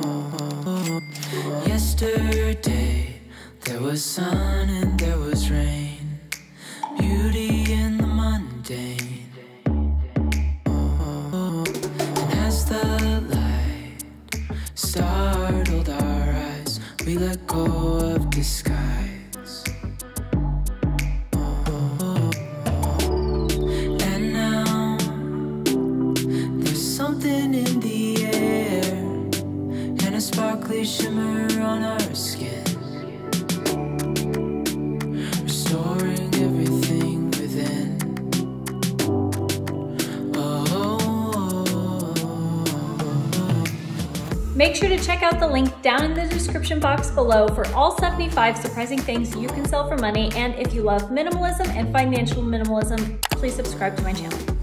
Mm-hmm. Yesterday, there was sun and there was rain, beauty in the mundane. And as the light startled our eyes, we let go of disguise. Shimmer on our skin, restoring everything within. Oh. Make sure to check out the link down in the description box below for all 75 surprising things you can sell for money. And if you love minimalism and financial minimalism, please subscribe to my channel.